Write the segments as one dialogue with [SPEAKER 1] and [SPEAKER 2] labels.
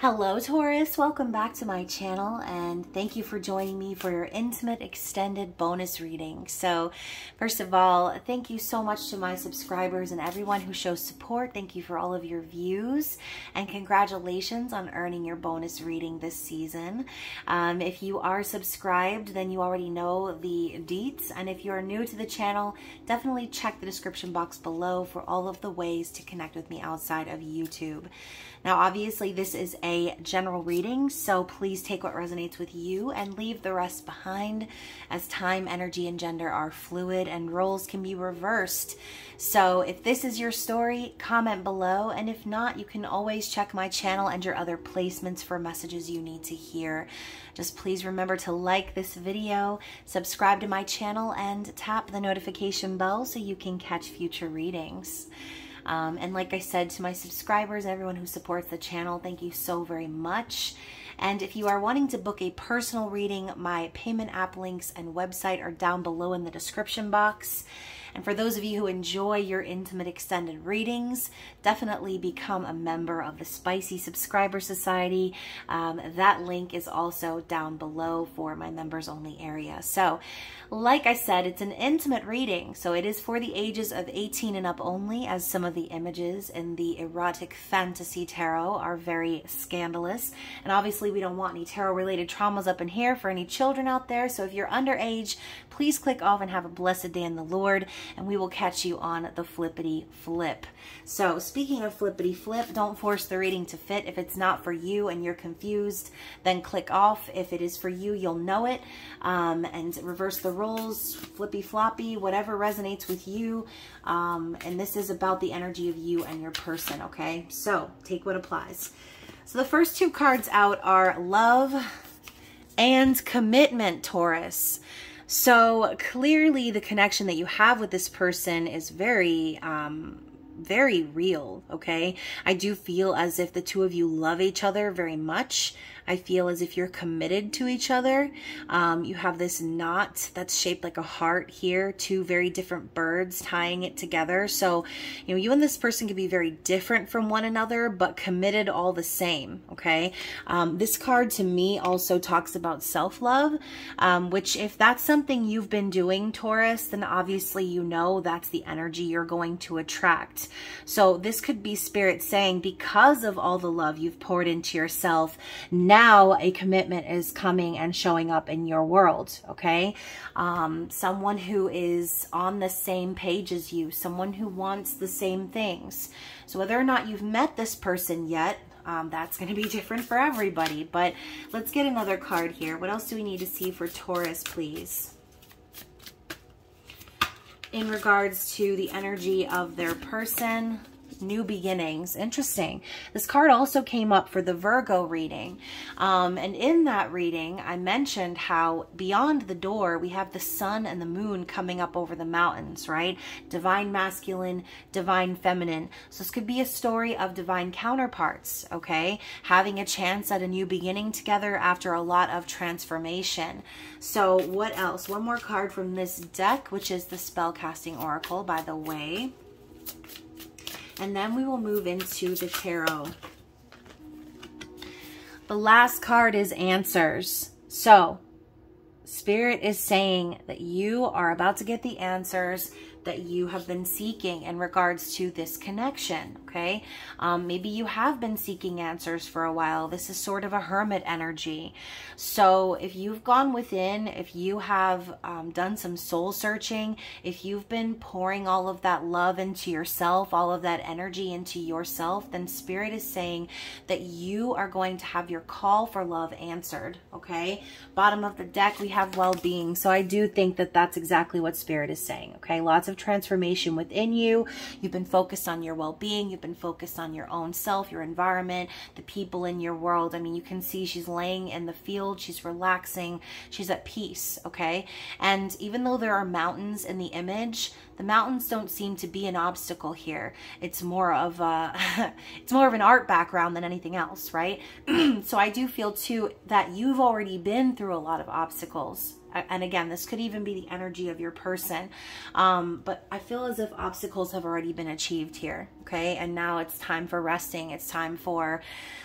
[SPEAKER 1] Hello Taurus, welcome back to my channel and thank you for joining me for your intimate extended bonus reading. So first of all, thank you so much to my subscribers and everyone who shows support. Thank you for all of your views and congratulations on earning your bonus reading this season. Um, if you are subscribed, then you already know the deets and if you are new to the channel, definitely check the description box below for all of the ways to connect with me outside of YouTube. Now, obviously, this is a general reading, so please take what resonates with you and leave the rest behind, as time, energy, and gender are fluid and roles can be reversed. So, if this is your story, comment below, and if not, you can always check my channel and your other placements for messages you need to hear. Just please remember to like this video, subscribe to my channel, and tap the notification bell so you can catch future readings. Um, and like I said to my subscribers, everyone who supports the channel, thank you so very much. And if you are wanting to book a personal reading, my payment app links and website are down below in the description box. And for those of you who enjoy your intimate extended readings, definitely become a member of the Spicy Subscriber Society. Um, that link is also down below for my members only area. So, like I said, it's an intimate reading, so it is for the ages of 18 and up only, as some of the images in the erotic fantasy tarot are very scandalous. And obviously, we don't want any tarot related traumas up in here for any children out there. So, if you're underage, please click off and have a blessed day in the Lord and we will catch you on the flippity flip. So speaking of flippity flip, don't force the reading to fit. If it's not for you and you're confused, then click off. If it is for you, you'll know it. Um, and reverse the roles, flippy floppy, whatever resonates with you. Um, and this is about the energy of you and your person, okay? So take what applies. So the first two cards out are love and commitment, Taurus. So clearly the connection that you have with this person is very, um, very real, okay? I do feel as if the two of you love each other very much. I feel as if you're committed to each other. Um, you have this knot that's shaped like a heart here, two very different birds tying it together. So, you know, you and this person can be very different from one another, but committed all the same, okay? Um, this card to me also talks about self-love, um, which if that's something you've been doing, Taurus, then obviously you know that's the energy you're going to attract. So this could be spirit saying, because of all the love you've poured into yourself, now now a commitment is coming and showing up in your world, okay? Um, someone who is on the same page as you, someone who wants the same things. So whether or not you've met this person yet, um, that's going to be different for everybody. But let's get another card here. What else do we need to see for Taurus, please? In regards to the energy of their person, new beginnings. Interesting. This card also came up for the Virgo reading. Um, and in that reading, I mentioned how beyond the door, we have the sun and the moon coming up over the mountains, right? Divine masculine, divine feminine. So this could be a story of divine counterparts, okay? Having a chance at a new beginning together after a lot of transformation. So what else? One more card from this deck, which is the Spellcasting Oracle, by the way. And then we will move into the tarot. The last card is answers. So, Spirit is saying that you are about to get the answers that you have been seeking in regards to this connection, okay? Um, maybe you have been seeking answers for a while. This is sort of a hermit energy. So if you've gone within, if you have um, done some soul searching, if you've been pouring all of that love into yourself, all of that energy into yourself, then Spirit is saying that you are going to have your call for love answered, okay? Bottom of the deck, we have well-being. So I do think that that's exactly what Spirit is saying, okay? Lots of transformation within you. You've been focused on your well-being. You've been focused on your own self, your environment, the people in your world. I mean, you can see she's laying in the field. She's relaxing. She's at peace, okay? And even though there are mountains in the image, the mountains don't seem to be an obstacle here. It's more of a, it's more of an art background than anything else, right? so I do feel too that you've already been through a lot of obstacles and again, this could even be the energy of your person. Um, but I feel as if obstacles have already been achieved here. Okay. And now it's time for resting. It's time for,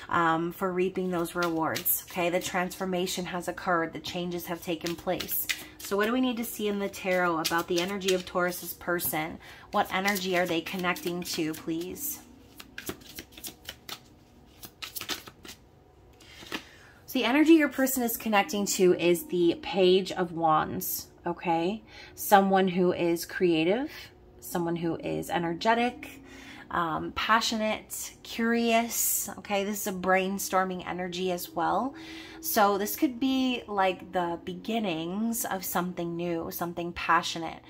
[SPEAKER 1] um, for reaping those rewards. Okay. The transformation has occurred. The changes have taken place. So what do we need to see in the tarot about the energy of Taurus's person? What energy are they connecting to, please? The energy your person is connecting to is the Page of Wands, okay? Someone who is creative, someone who is energetic, um, passionate, curious, okay? This is a brainstorming energy as well. So this could be like the beginnings of something new, something passionate.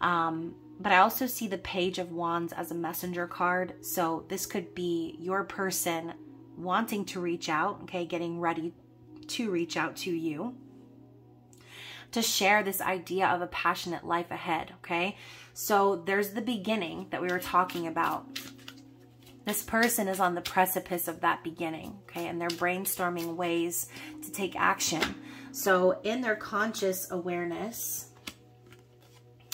[SPEAKER 1] Um, but I also see the Page of Wands as a messenger card. So this could be your person wanting to reach out, okay, getting ready to reach out to you to share this idea of a passionate life ahead, okay? So there's the beginning that we were talking about. This person is on the precipice of that beginning, okay? And they're brainstorming ways to take action. So in their conscious awareness,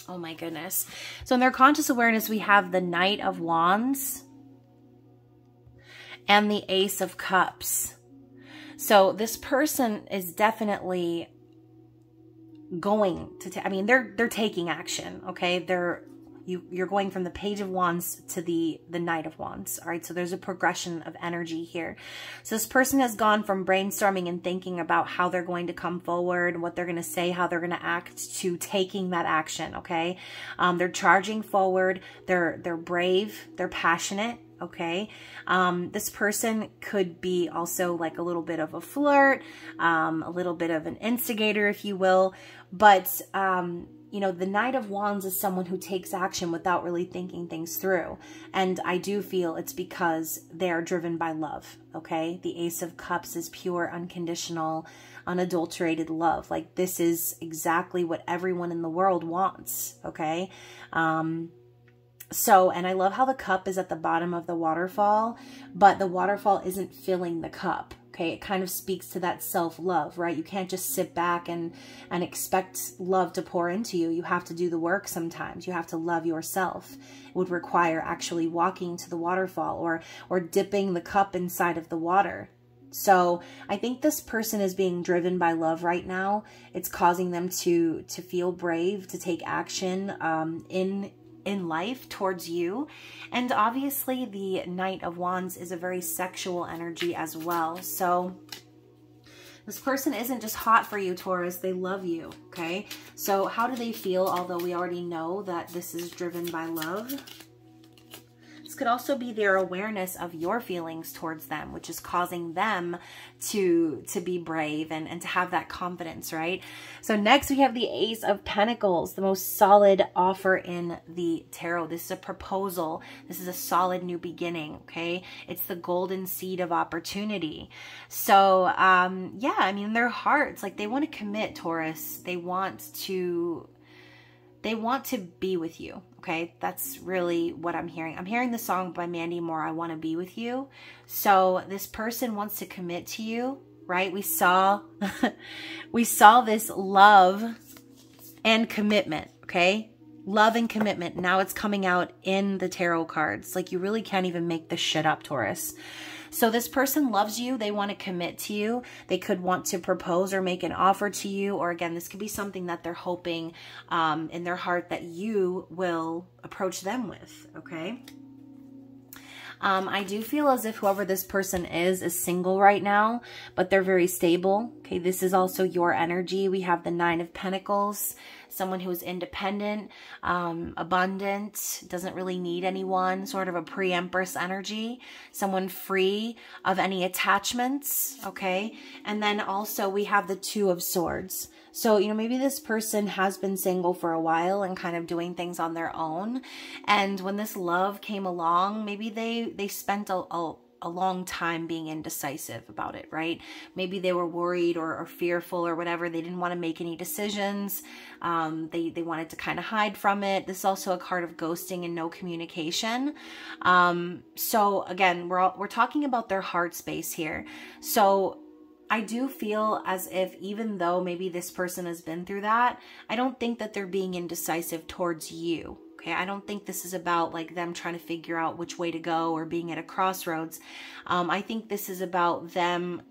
[SPEAKER 1] oh my goodness. So in their conscious awareness, we have the Knight of Wands and the Ace of Cups. So this person is definitely going to, I mean, they're, they're taking action. Okay. They're, you, you're going from the page of wands to the, the knight of wands. All right. So there's a progression of energy here. So this person has gone from brainstorming and thinking about how they're going to come forward, what they're going to say, how they're going to act to taking that action. Okay. Um, they're charging forward. They're, they're brave. They're passionate okay? Um, this person could be also like a little bit of a flirt, um, a little bit of an instigator, if you will, but, um, you know, the Knight of Wands is someone who takes action without really thinking things through. And I do feel it's because they're driven by love, okay? The Ace of Cups is pure, unconditional, unadulterated love. Like, this is exactly what everyone in the world wants, okay? Um, so, and I love how the cup is at the bottom of the waterfall, but the waterfall isn't filling the cup. Okay, it kind of speaks to that self-love, right? You can't just sit back and and expect love to pour into you. You have to do the work sometimes. You have to love yourself. It would require actually walking to the waterfall or or dipping the cup inside of the water. So I think this person is being driven by love right now. It's causing them to to feel brave, to take action um, in in life towards you. And obviously the Knight of Wands is a very sexual energy as well. So this person isn't just hot for you, Taurus. They love you, okay? So how do they feel, although we already know that this is driven by love? Could also be their awareness of your feelings towards them, which is causing them to, to be brave and, and to have that confidence, right? So next we have the Ace of Pentacles, the most solid offer in the tarot. This is a proposal. This is a solid new beginning, okay? It's the golden seed of opportunity. So, um, yeah, I mean, their hearts, like they want to commit, Taurus. They want to they want to be with you. Okay, that's really what I'm hearing. I'm hearing the song by Mandy Moore, I Want to Be With You. So this person wants to commit to you, right? We saw, we saw this love and commitment, okay? Love and commitment. Now it's coming out in the tarot cards. Like you really can't even make this shit up, Taurus. So this person loves you. They want to commit to you. They could want to propose or make an offer to you. Or again, this could be something that they're hoping um, in their heart that you will approach them with. Okay. Um, I do feel as if whoever this person is is single right now, but they're very stable. Okay, this is also your energy. We have the Nine of Pentacles someone who is independent, um, abundant, doesn't really need anyone, sort of a pre-empress energy, someone free of any attachments, okay? And then also we have the two of swords. So, you know, maybe this person has been single for a while and kind of doing things on their own. And when this love came along, maybe they, they spent a, a a long time being indecisive about it, right? Maybe they were worried or, or fearful or whatever. They didn't want to make any decisions. Um, they, they wanted to kind of hide from it. This is also a card of ghosting and no communication. Um, so again, we're, all, we're talking about their heart space here. So I do feel as if even though maybe this person has been through that, I don't think that they're being indecisive towards you. Okay, I don't think this is about like them trying to figure out which way to go or being at a crossroads. Um, I think this is about them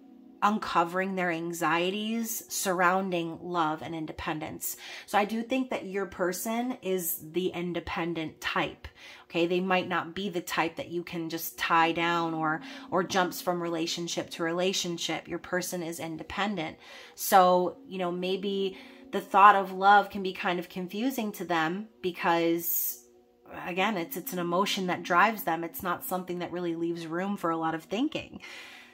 [SPEAKER 1] uncovering their anxieties surrounding love and independence. So I do think that your person is the independent type. Okay, they might not be the type that you can just tie down or or jumps from relationship to relationship. Your person is independent. So, you know, maybe the thought of love can be kind of confusing to them because again, it's it's an emotion that drives them. It's not something that really leaves room for a lot of thinking.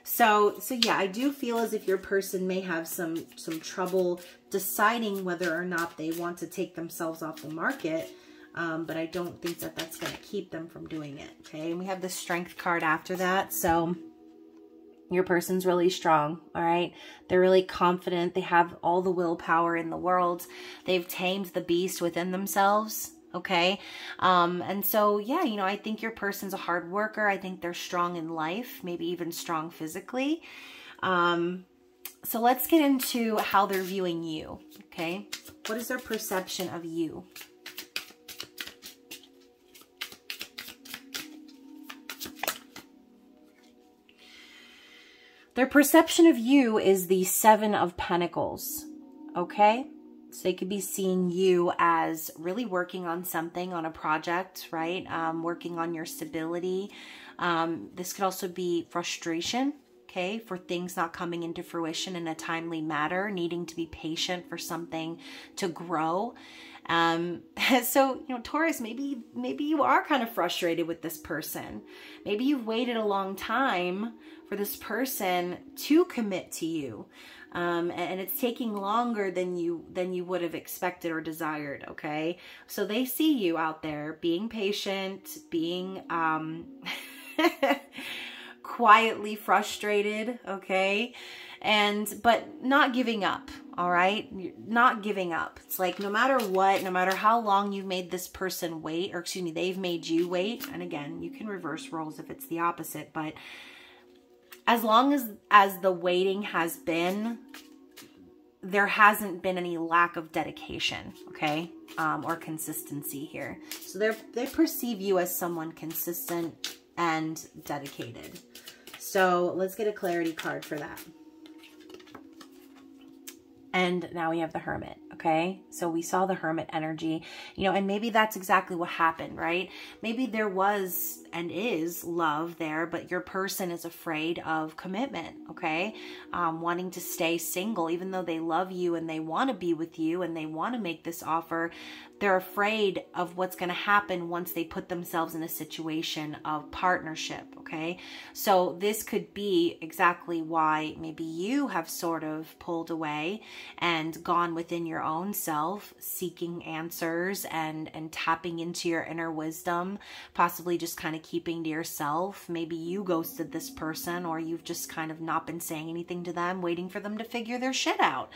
[SPEAKER 1] So, so yeah, I do feel as if your person may have some, some trouble deciding whether or not they want to take themselves off the market. Um, but I don't think that that's going to keep them from doing it. Okay. And we have the strength card after that. So your person's really strong. All right. They're really confident. They have all the willpower in the world. They've tamed the beast within themselves okay? Um and so yeah you know i think your person's a hard worker. I think they're strong in life maybe even strong physically. Um so let's get into how they're viewing you okay? What is their perception of you? Their perception of you is the Seven of Pentacles, okay? They could be seeing you as really working on something, on a project, right? Um, working on your stability. Um, this could also be frustration, okay, for things not coming into fruition in a timely manner, needing to be patient for something to grow. Um, so, you know, Taurus, maybe, maybe you are kind of frustrated with this person. Maybe you've waited a long time for this person to commit to you. Um, and it's taking longer than you than you would have expected or desired okay? So they see you out there being patient being um, quietly frustrated okay? And but not giving up all right not giving up. It's like no matter what no matter how long you've made this person wait or excuse me they've made you wait and again you can reverse roles if it's the opposite but as long as as the waiting has been there hasn't been any lack of dedication okay? Um, or consistency here. So they they perceive you as someone consistent and dedicated. So let's get a clarity card for that. And now we have the hermit okay? So we saw the hermit energy. You know and maybe that's exactly what happened right? Maybe there was and is love there, but your person is afraid of commitment, okay? Um, wanting to stay single, even though they love you and they want to be with you and they want to make this offer, they're afraid of what's going to happen once they put themselves in a situation of partnership, okay? So this could be exactly why maybe you have sort of pulled away and gone within your own self, seeking answers and, and tapping into your inner wisdom, possibly just kind of keeping to yourself. Maybe you ghosted this person or you've just kind of not been saying anything to them, waiting for them to figure their shit out.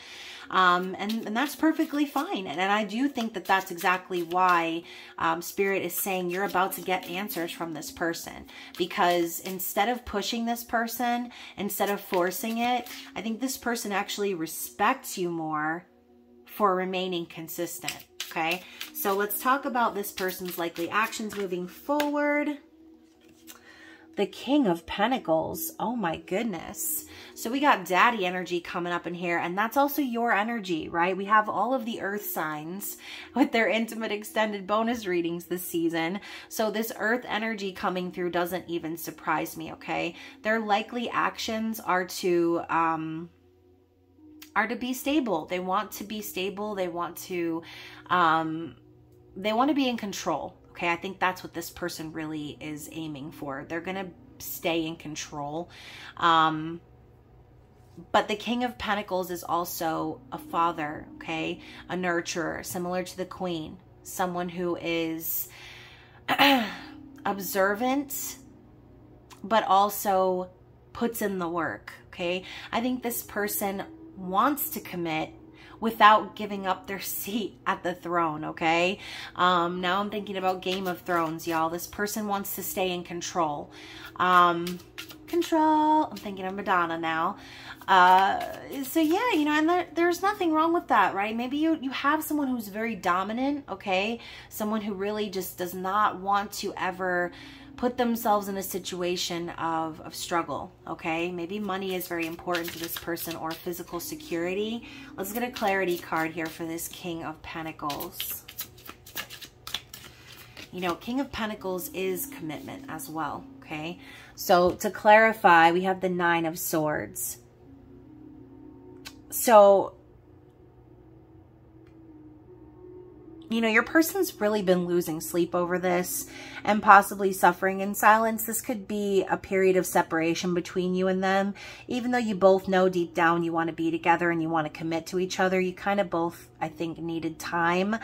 [SPEAKER 1] Um, and, and that's perfectly fine. And, and I do think that that's exactly why um, Spirit is saying you're about to get answers from this person. Because instead of pushing this person, instead of forcing it, I think this person actually respects you more for remaining consistent okay? So let's talk about this person's likely actions moving forward the King of Pentacles. Oh my goodness. So we got daddy energy coming up in here, and that's also your energy, right? We have all of the earth signs with their intimate extended bonus readings this season. So this earth energy coming through doesn't even surprise me, okay? Their likely actions are to, um, are to be stable. They want to be stable. They want to, um, they want to be in control, Okay, I think that's what this person really is aiming for. They're going to stay in control. Um, but the King of Pentacles is also a father, okay? A nurturer, similar to the Queen. Someone who is observant, but also puts in the work, okay? I think this person wants to commit, without giving up their seat at the throne, okay? Um, now I'm thinking about Game of Thrones, y'all. This person wants to stay in control. Um, control. I'm thinking of Madonna now. Uh, so yeah, you know, and there, there's nothing wrong with that, right? Maybe you, you have someone who's very dominant, okay? Someone who really just does not want to ever put themselves in a situation of, of struggle, okay? Maybe money is very important to this person or physical security. Let's get a clarity card here for this King of Pentacles. You know, King of Pentacles is commitment as well, okay? So to clarify, we have the Nine of Swords. So you know, your person's really been losing sleep over this and possibly suffering in silence. This could be a period of separation between you and them. Even though you both know deep down you want to be together and you want to commit to each other, you kind of both, I think, needed time.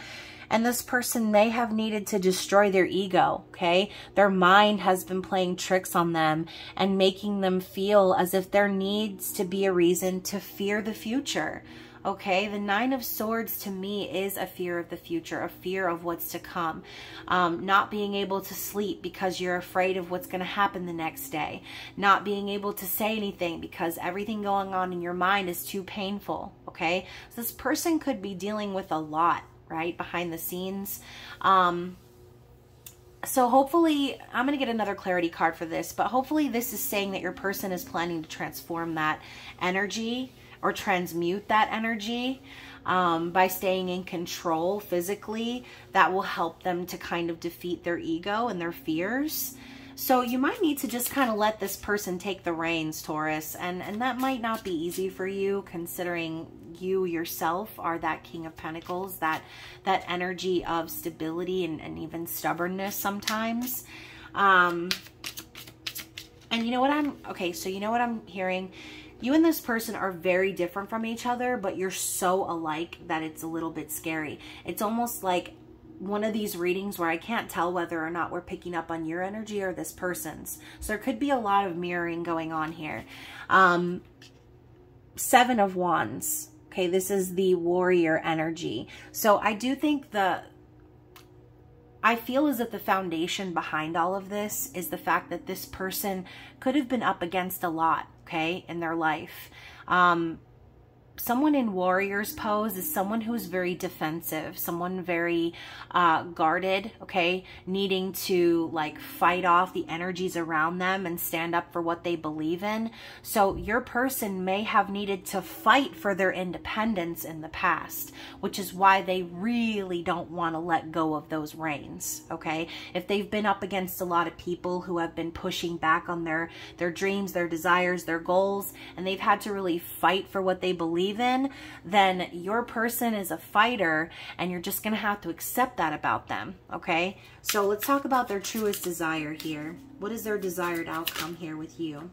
[SPEAKER 1] And this person may have needed to destroy their ego, okay? Their mind has been playing tricks on them and making them feel as if there needs to be a reason to fear the future okay? The Nine of Swords to me is a fear of the future, a fear of what's to come. Um, not being able to sleep because you're afraid of what's going to happen the next day. Not being able to say anything because everything going on in your mind is too painful, okay? So this person could be dealing with a lot, right, behind the scenes. Um, so hopefully, I'm going to get another clarity card for this, but hopefully this is saying that your person is planning to transform that energy or transmute that energy um, by staying in control physically, that will help them to kind of defeat their ego and their fears. So you might need to just kind of let this person take the reins, Taurus, and, and that might not be easy for you considering you yourself are that King of Pentacles, that, that energy of stability and, and even stubbornness sometimes. Um, and you know what I'm, okay, so you know what I'm hearing? You and this person are very different from each other, but you're so alike that it's a little bit scary. It's almost like one of these readings where I can't tell whether or not we're picking up on your energy or this person's. So there could be a lot of mirroring going on here. Um, seven of Wands. Okay, this is the warrior energy. So I do think the, I feel as if the foundation behind all of this is the fact that this person could have been up against a lot okay, in their life. Um, someone in warrior's pose is someone who's very defensive, someone very uh, guarded, okay, needing to like fight off the energies around them and stand up for what they believe in. So your person may have needed to fight for their independence in the past, which is why they really don't want to let go of those reins, okay? If they've been up against a lot of people who have been pushing back on their, their dreams, their desires, their goals, and they've had to really fight for what they believe believe in, then your person is a fighter and you're just going to have to accept that about them, okay? So let's talk about their truest desire here. What is their desired outcome here with you?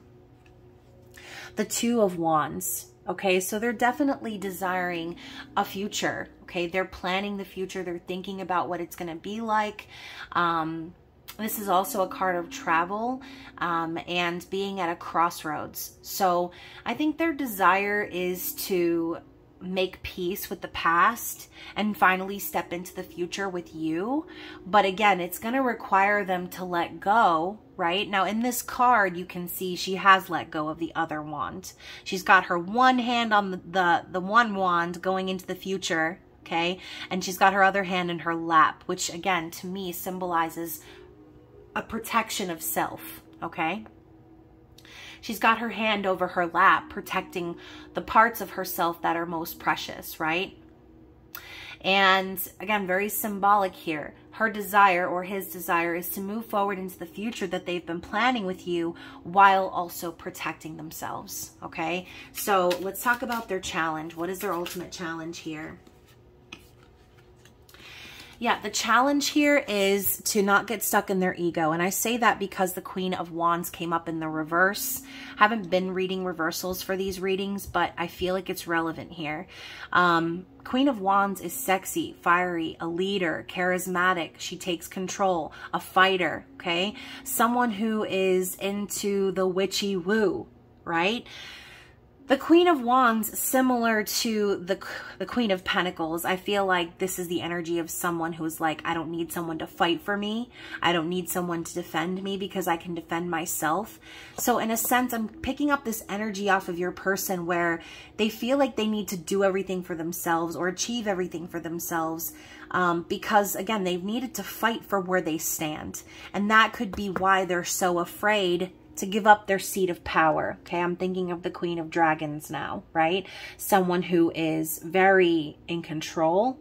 [SPEAKER 1] The Two of Wands. Okay, so they're definitely desiring a future. Okay, they're planning the future. They're thinking about what it's going to be like. Um, this is also a card of travel um, and being at a crossroads. So I think their desire is to make peace with the past and finally step into the future with you. But again, it's going to require them to let go, right? Now, in this card, you can see she has let go of the other wand. She's got her one hand on the, the, the one wand going into the future, okay? And she's got her other hand in her lap, which again, to me, symbolizes a protection of self, okay? She's got her hand over her lap, protecting the parts of herself that are most precious, right? And again, very symbolic here. Her desire or his desire is to move forward into the future that they've been planning with you while also protecting themselves. Okay, so let's talk about their challenge. What is their ultimate challenge here? Yeah, the challenge here is to not get stuck in their ego. And I say that because the Queen of Wands came up in the reverse. haven't been reading reversals for these readings, but I feel like it's relevant here. Um, Queen of Wands is sexy, fiery, a leader, charismatic. She takes control, a fighter, okay? Someone who is into the witchy woo, right? The Queen of Wands, similar to the, the Queen of Pentacles, I feel like this is the energy of someone who's like, I don't need someone to fight for me. I don't need someone to defend me because I can defend myself. So in a sense, I'm picking up this energy off of your person where they feel like they need to do everything for themselves or achieve everything for themselves. Um, because again, they've needed to fight for where they stand. And that could be why they're so afraid to give up their seat of power. Okay, I'm thinking of the Queen of Dragons now, right? Someone who is very in control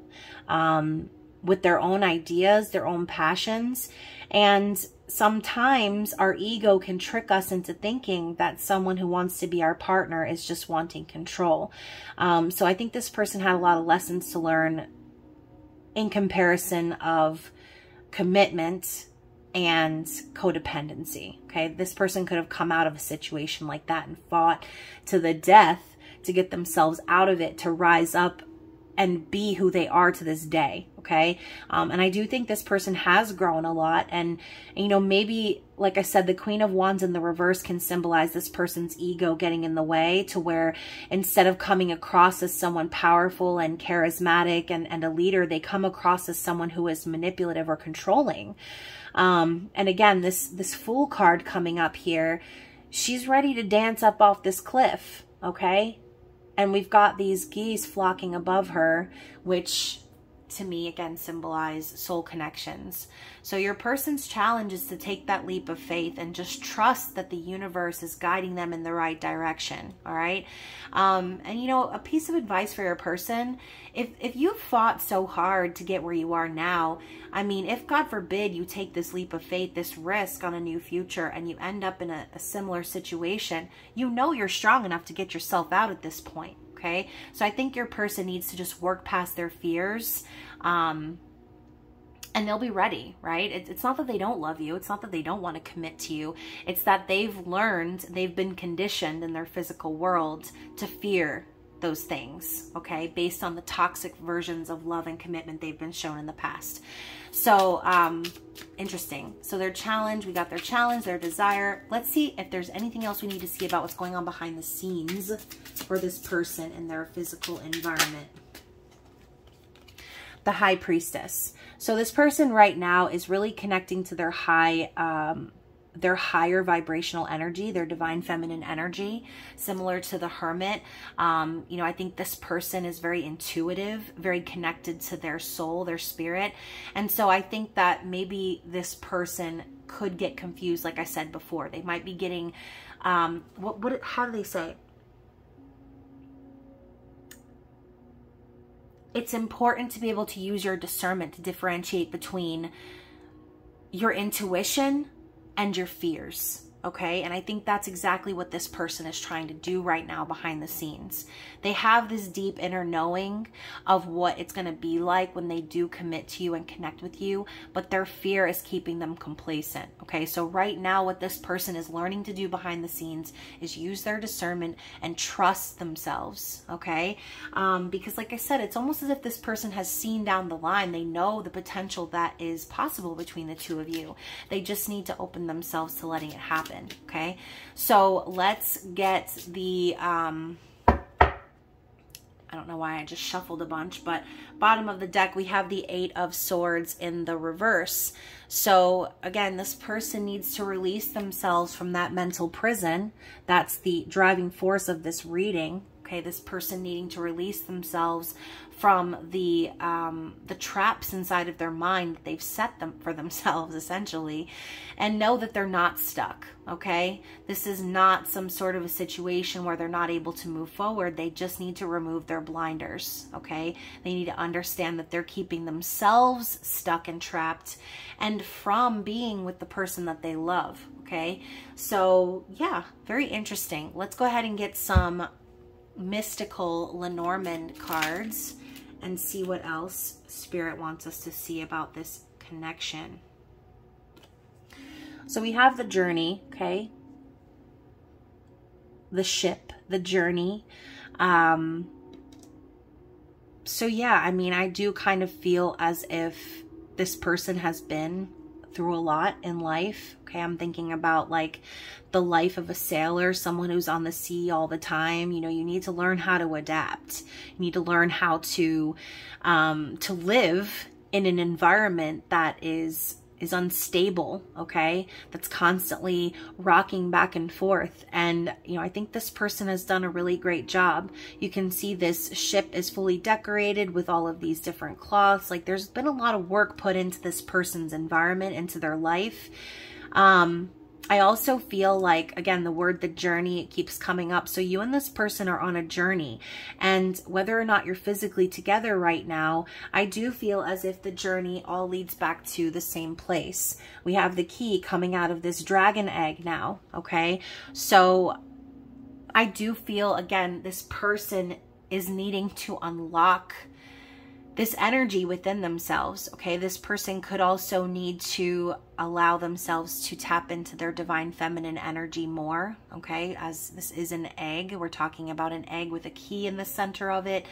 [SPEAKER 1] um, with their own ideas, their own passions. And sometimes our ego can trick us into thinking that someone who wants to be our partner is just wanting control. Um, so I think this person had a lot of lessons to learn in comparison of commitment and codependency. Okay, this person could have come out of a situation like that and fought to the death to get themselves out of it, to rise up and be who they are to this day. Okay. Um, and I do think this person has grown a lot. And, you know, maybe, like I said, the Queen of Wands in the reverse can symbolize this person's ego getting in the way to where instead of coming across as someone powerful and charismatic and, and a leader, they come across as someone who is manipulative or controlling. Um, and again, this, this Fool card coming up here, she's ready to dance up off this cliff, okay? And we've got these geese flocking above her, which to me again symbolize soul connections. So your person's challenge is to take that leap of faith and just trust that the universe is guiding them in the right direction. All right. Um, and you know, a piece of advice for your person, if, if you fought so hard to get where you are now, I mean, if God forbid you take this leap of faith, this risk on a new future and you end up in a, a similar situation, you know you're strong enough to get yourself out at this point okay? So I think your person needs to just work past their fears um, and they'll be ready, right? it's not that they don't love you. It's not that they don't want to commit to you. It's that they've learned, they've been conditioned in their physical world to fear those things, okay, based on the toxic versions of love and commitment they've been shown in the past. So, um, interesting. So their challenge, we got their challenge, their desire. Let's see if there's anything else we need to see about what's going on behind the scenes for this person in their physical environment. The High Priestess. So this person right now is really connecting to their high um, their higher vibrational energy, their divine feminine energy, similar to the hermit. Um, you know, I think this person is very intuitive, very connected to their soul, their spirit. And so I think that maybe this person could get confused, like I said before. They might be getting, um, what, what, how do they say? It's important to be able to use your discernment to differentiate between your intuition and your fears okay? And I think that's exactly what this person is trying to do right now behind the scenes. They have this deep inner knowing of what it's going to be like when they do commit to you and connect with you, but their fear is keeping them complacent, okay? So right now what this person is learning to do behind the scenes is use their discernment and trust themselves, okay? Um, because like I said, it's almost as if this person has seen down the line. They know the potential that is possible between the two of you. They just need to open themselves to letting it happen happen, okay? So let's get the, um, I don't know why I just shuffled a bunch, but bottom of the deck, we have the Eight of Swords in the reverse. So again, this person needs to release themselves from that mental prison. That's the driving force of this reading. Okay, this person needing to release themselves from the um, the traps inside of their mind that they've set them for themselves essentially and know that they're not stuck okay? This is not some sort of a situation where they're not able to move forward. They just need to remove their blinders okay? They need to understand that they're keeping themselves stuck and trapped and from being with the person that they love okay? So yeah very interesting. Let's go ahead and get some mystical Lenormand cards and see what else Spirit wants us to see about this connection. So we have the journey, okay? The ship, the journey. Um, so yeah, I mean, I do kind of feel as if this person has been through a lot in life. Okay, I'm thinking about like the life of a sailor, someone who's on the sea all the time. You know, you need to learn how to adapt. You need to learn how to um, to live in an environment that is is unstable, okay? That's constantly rocking back and forth. And, you know, I think this person has done a really great job. You can see this ship is fully decorated with all of these different cloths. Like there's been a lot of work put into this person's environment, into their life. Um, I also feel like, again, the word the journey, it keeps coming up. So you and this person are on a journey. And whether or not you're physically together right now, I do feel as if the journey all leads back to the same place. We have the key coming out of this dragon egg now, okay? So I do feel, again, this person is needing to unlock this energy within themselves. Okay, this person could also need to allow themselves to tap into their divine feminine energy more. Okay, as this is an egg, we're talking about an egg with a key in the center of it.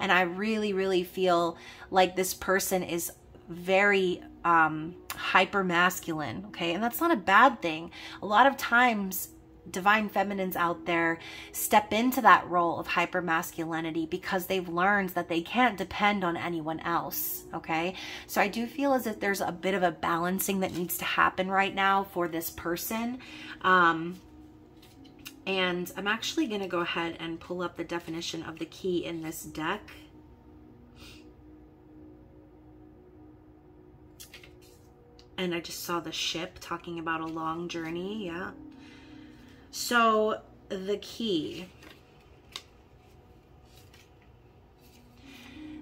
[SPEAKER 1] And I really, really feel like this person is very um, hyper masculine. Okay, and that's not a bad thing. A lot of times, divine feminines out there step into that role of hyper masculinity because they've learned that they can't depend on anyone else. Okay. So I do feel as if there's a bit of a balancing that needs to happen right now for this person. Um, and I'm actually going to go ahead and pull up the definition of the key in this deck. And I just saw the ship talking about a long journey. Yeah. So the key.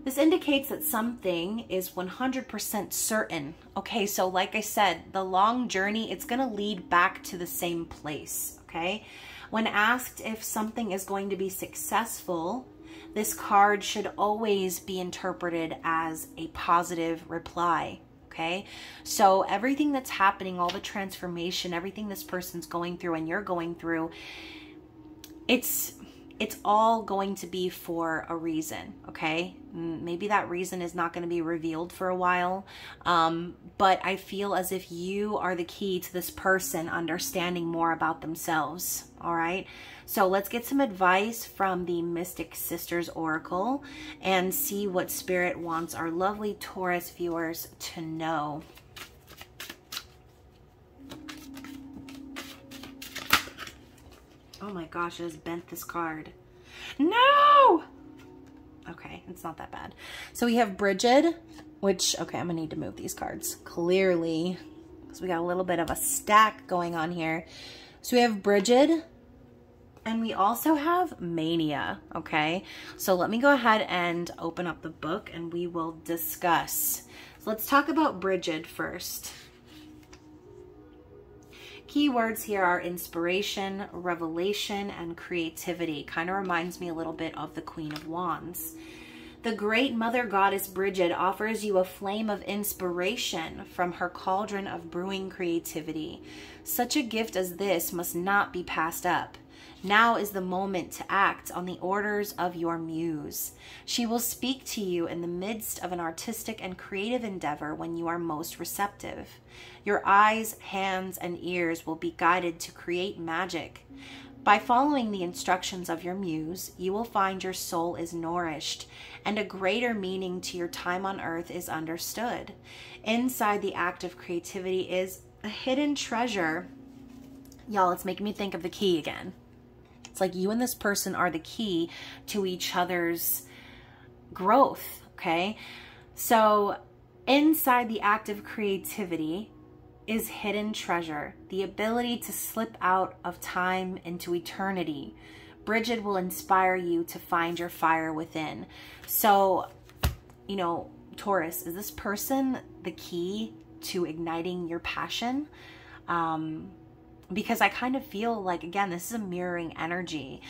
[SPEAKER 1] This indicates that something is 100% certain. Okay, so like I said, the long journey, it's going to lead back to the same place. Okay, when asked if something is going to be successful, this card should always be interpreted as a positive reply okay? So everything that's happening, all the transformation, everything this person's going through and you're going through, it's it's all going to be for a reason, okay? Maybe that reason is not going to be revealed for a while, um, but I feel as if you are the key to this person understanding more about themselves, all right? So let's get some advice from the Mystic Sisters Oracle and see what Spirit wants our lovely Taurus viewers to know. Oh my gosh, it has bent this card. No! Okay, it's not that bad. So we have Brigid, which, okay, I'm gonna need to move these cards. Clearly, because we got a little bit of a stack going on here. So we have Brigid, and we also have Mania, okay? So let me go ahead and open up the book and we will discuss. So let's talk about Brigid first. Keywords here are inspiration, revelation, and creativity. Kind of reminds me a little bit of the Queen of Wands. The great mother goddess Brigid offers you a flame of inspiration from her cauldron of brewing creativity. Such a gift as this must not be passed up. Now is the moment to act on the orders of your muse. She will speak to you in the midst of an artistic and creative endeavor when you are most receptive. Your eyes, hands, and ears will be guided to create magic. By following the instructions of your muse, you will find your soul is nourished and a greater meaning to your time on earth is understood. Inside the act of creativity is a hidden treasure. Y'all, it's making me think of the key again. It's like you and this person are the key to each other's growth, okay? So inside the act of creativity is hidden treasure, the ability to slip out of time into eternity. Brigid will inspire you to find your fire within. So, you know, Taurus, is this person the key to igniting your passion? Um, because I kind of feel like, again, this is a mirroring energy.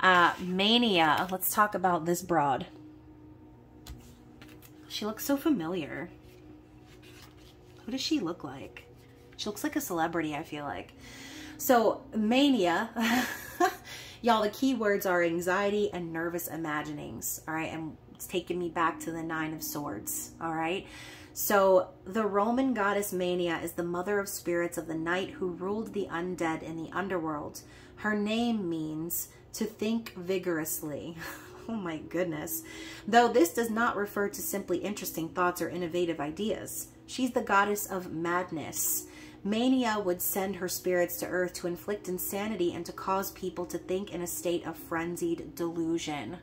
[SPEAKER 1] Uh, mania, let's talk about this broad. She looks so familiar. Who does she look like? She looks like a celebrity, I feel like. So, mania, y'all, the key words are anxiety and nervous imaginings, all right? And it's taking me back to the Nine of Swords, all right? So, the Roman goddess Mania is the mother of spirits of the night who ruled the undead in the underworld. Her name means to think vigorously. oh my goodness. Though this does not refer to simply interesting thoughts or innovative ideas. She's the goddess of madness. Mania would send her spirits to earth to inflict insanity and to cause people to think in a state of frenzied delusion.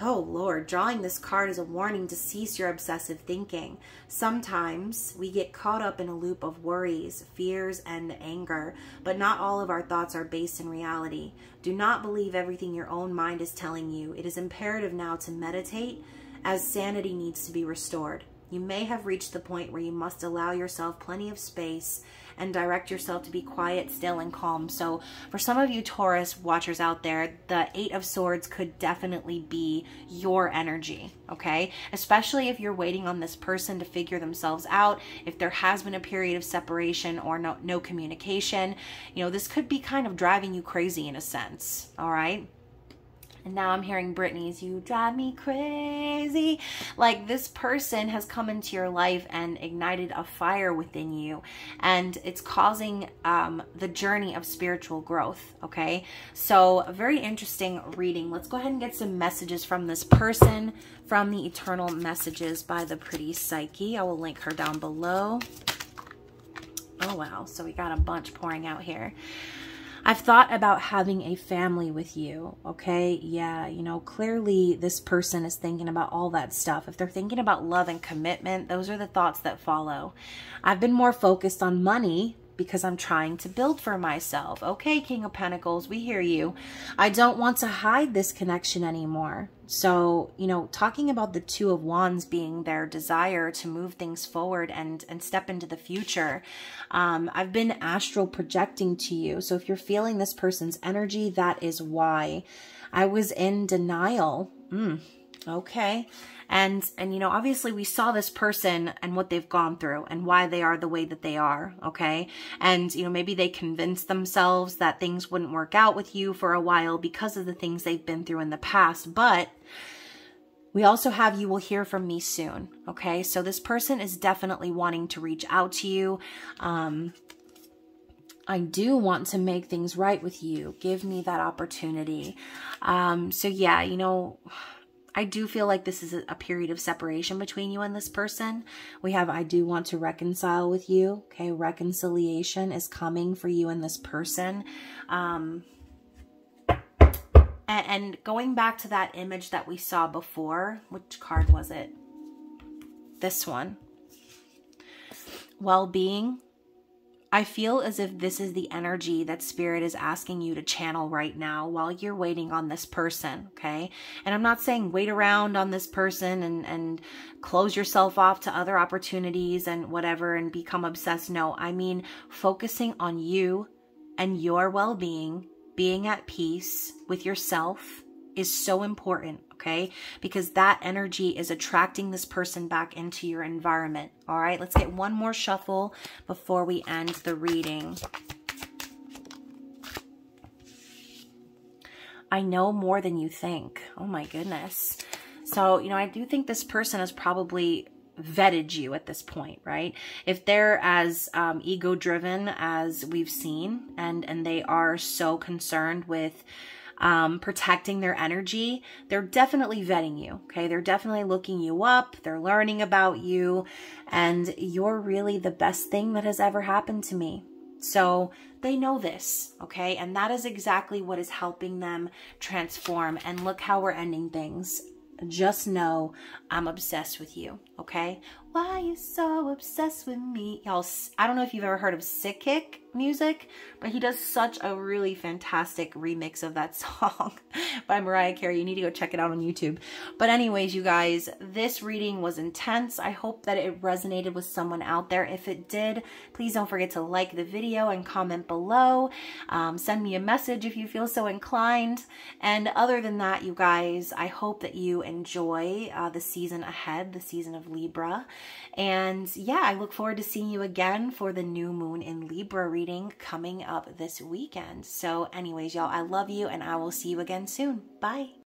[SPEAKER 1] Oh Lord, drawing this card is a warning to cease your obsessive thinking. Sometimes we get caught up in a loop of worries, fears, and anger, but not all of our thoughts are based in reality. Do not believe everything your own mind is telling you. It is imperative now to meditate as sanity needs to be restored. You may have reached the point where you must allow yourself plenty of space and direct yourself to be quiet, still, and calm. So, for some of you Taurus watchers out there, the Eight of Swords could definitely be your energy, okay? Especially if you're waiting on this person to figure themselves out, if there has been a period of separation or no, no communication, you know, this could be kind of driving you crazy in a sense, all right? And now I'm hearing Britney's You Drive Me Crazy. Like this person has come into your life and ignited a fire within you. And it's causing um, the journey of spiritual growth. Okay. So, very interesting reading. Let's go ahead and get some messages from this person from the Eternal Messages by the Pretty Psyche. I will link her down below. Oh, wow. So, we got a bunch pouring out here. I've thought about having a family with you, okay? Yeah, you know, clearly this person is thinking about all that stuff. If they're thinking about love and commitment, those are the thoughts that follow. I've been more focused on money because I'm trying to build for myself. Okay, King of Pentacles, we hear you. I don't want to hide this connection anymore. So, you know, talking about the Two of Wands being their desire to move things forward and, and step into the future, um, I've been astral projecting to you. So if you're feeling this person's energy, that is why. I was in denial. Mm, okay and and you know obviously we saw this person and what they've gone through and why they are the way that they are okay and you know maybe they convinced themselves that things wouldn't work out with you for a while because of the things they've been through in the past but we also have you will hear from me soon okay so this person is definitely wanting to reach out to you um I do want to make things right with you. Give me that opportunity. Um, so yeah, you know, I do feel like this is a period of separation between you and this person. We have, I do want to reconcile with you. Okay, reconciliation is coming for you and this person. Um, and, going back to that image that we saw before, which card was it? This one. Well-being I feel as if this is the energy that spirit is asking you to channel right now while you're waiting on this person, okay? And I'm not saying wait around on this person and, and close yourself off to other opportunities and whatever and become obsessed. No, I mean focusing on you and your well-being, being at peace with yourself is so important okay? Because that energy is attracting this person back into your environment, all right? Let's get one more shuffle before we end the reading. I know more than you think. Oh my goodness. So, you know, I do think this person has probably vetted you at this point, right? If they're as um, ego driven as we've seen and, and they are so concerned with um, protecting their energy, they're definitely vetting you. Okay. They're definitely looking you up. They're learning about you and you're really the best thing that has ever happened to me. So they know this, okay? And that is exactly what is helping them transform. And look how we're ending things. Just know I'm obsessed with you, okay? Why you so obsessed with me? Y'all, I don't know if you've ever heard of Sickick music, but he does such a really fantastic remix of that song by Mariah Carey. You need to go check it out on YouTube. But anyways, you guys, this reading was intense. I hope that it resonated with someone out there. If it did, please don't forget to like the video and comment below. Um, send me a message if you feel so inclined. And other than that, you guys, I hope that you enjoy uh, the season ahead, the season of Libra. And yeah, I look forward to seeing you again for the new moon in Libra reading coming up this weekend. So anyways, y'all, I love you and I will see you again soon. Bye.